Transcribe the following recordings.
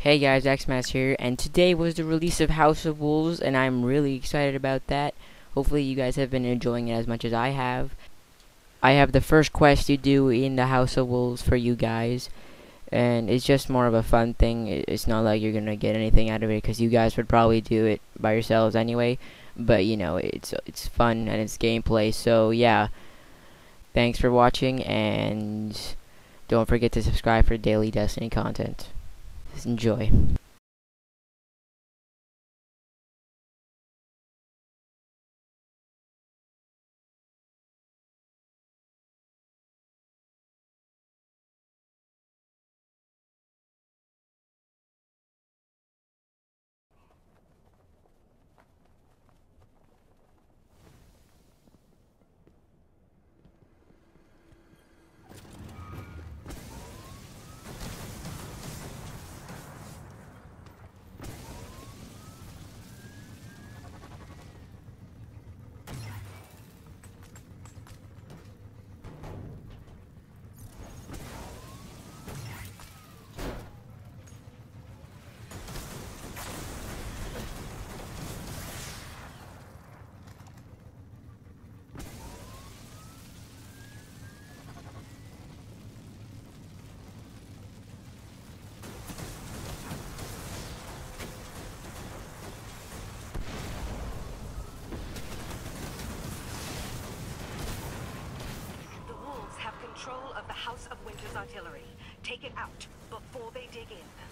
Hey guys, Xmas here, and today was the release of House of Wolves, and I'm really excited about that. Hopefully you guys have been enjoying it as much as I have. I have the first quest to do in the House of Wolves for you guys, and it's just more of a fun thing. It's not like you're gonna get anything out of it, because you guys would probably do it by yourselves anyway, but you know, it's, it's fun and it's gameplay, so yeah. Thanks for watching, and don't forget to subscribe for daily Destiny content. Enjoy. The wolves have control of the House of Winter's artillery. Take it out before they dig in.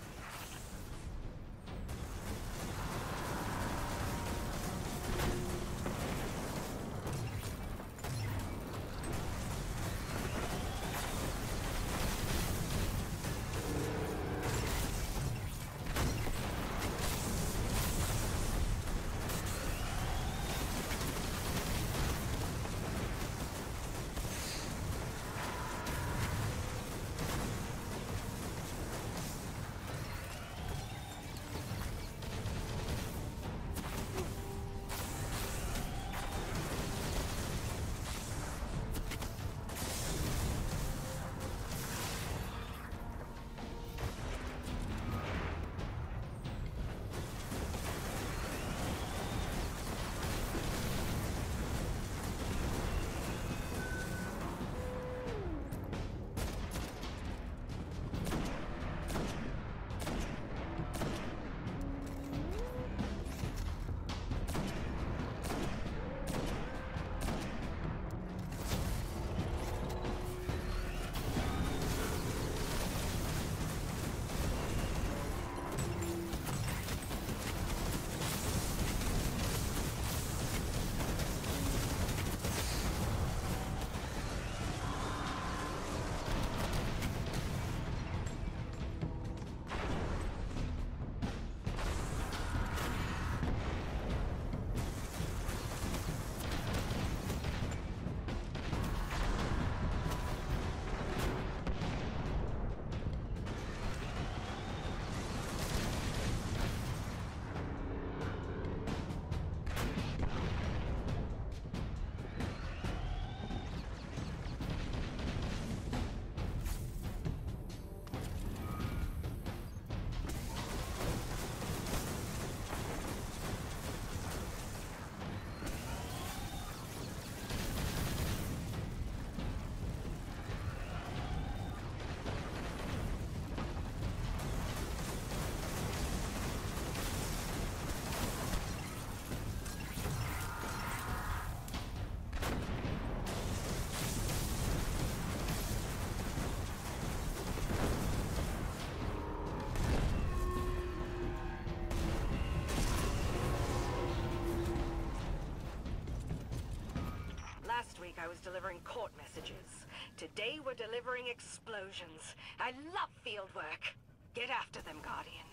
I was delivering court messages. Today we're delivering explosions. I love field work. Get after them, Guardian.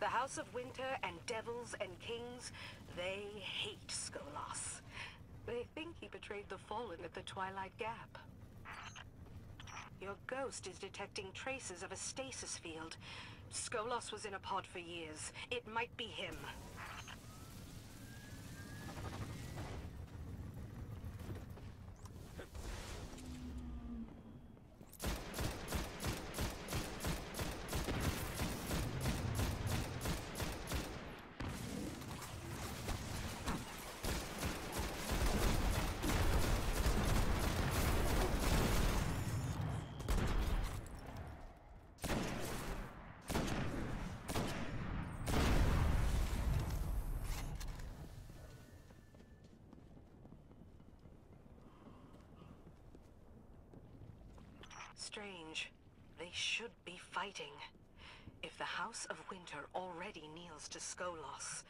The House of Winter and Devils and Kings, they hate Skolas. They think he betrayed the Fallen at the Twilight Gap. Your ghost is detecting traces of a stasis field. Skolas was in a pod for years. It might be him. Strange. They should be fighting. If the House of Winter already kneels to Skolas...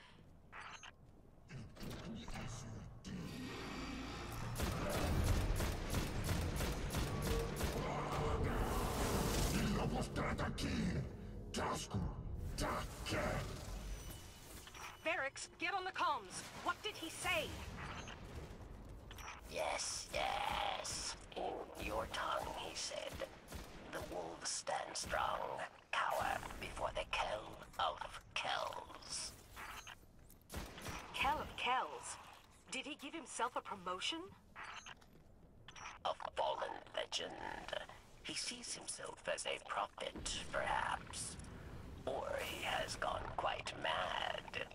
Variks, get on the comms! What did he say? Yes, yes. In your tongue, he said. The wolves stand strong, cower before the Kell of Kells. Kell of Kells? Did he give himself a promotion? A fallen legend. He sees himself as a prophet, perhaps. Or he has gone quite mad.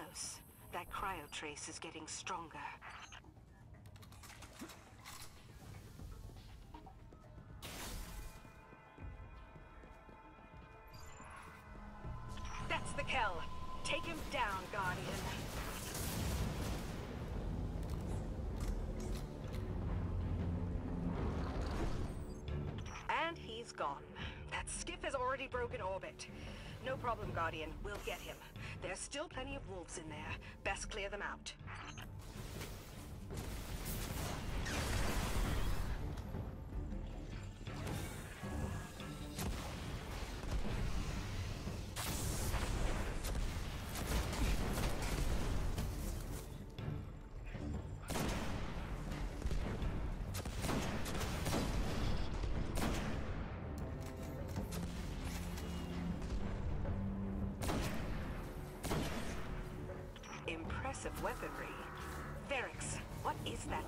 Close. That cryotrace is getting stronger. That's the Kell. Take him down, Guardian. And he's gone. That skiff has already broken orbit. No problem, Guardian. We'll get him. There's still plenty of wolves in there. Best clear them out. What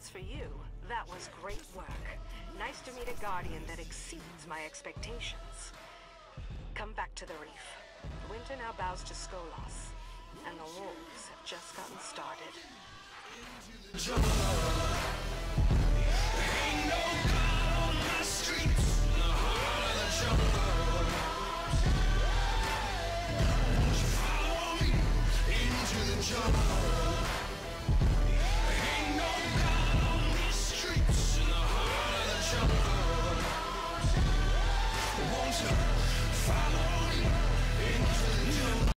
As for you, that was great work. Nice to meet a Guardian that exceeds my expectations. Come back to the reef. Winter now bows to Skolas, and the wolves have just gotten started.